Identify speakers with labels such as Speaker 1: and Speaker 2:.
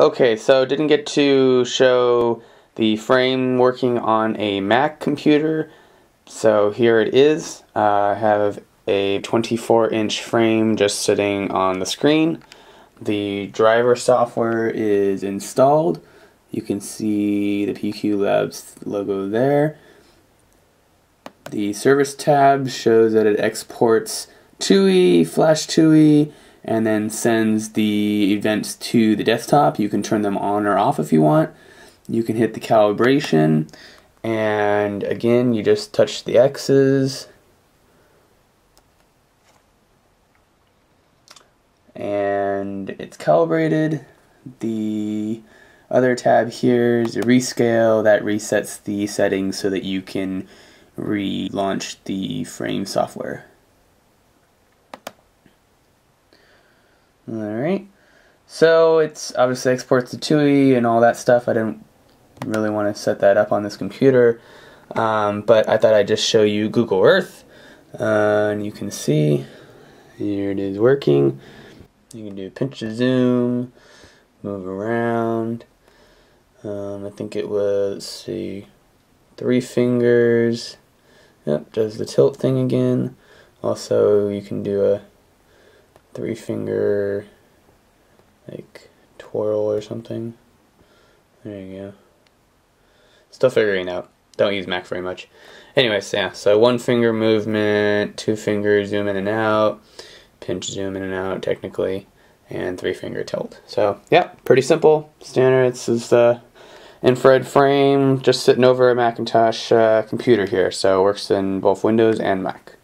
Speaker 1: Okay, so didn't get to show the frame working on a Mac computer. So here it is. Uh, I have a 24 inch frame just sitting on the screen. The driver software is installed. You can see the PQ Labs logo there. The service tab shows that it exports TUI, Flash TUI, and then sends the events to the desktop. You can turn them on or off if you want. You can hit the calibration, and again, you just touch the X's. And it's calibrated. The other tab here is a rescale that resets the settings so that you can relaunch the frame software. Alright, so it's obviously exports to TUI and all that stuff. I didn't really want to set that up on this computer, um, but I thought I'd just show you Google Earth. Uh, and you can see, here it is working. You can do pinch to zoom, move around. Um, I think it was, see, three fingers. Yep, does the tilt thing again. Also, you can do a three finger like twirl or something. There you go. Still figuring out. Don't use Mac very much. Anyways, yeah, so one finger movement, two finger zoom in and out, pinch zoom in and out technically, and three finger tilt. So, yeah, pretty simple. Standard. This is the infrared frame just sitting over a Macintosh uh, computer here. So it works in both Windows and Mac.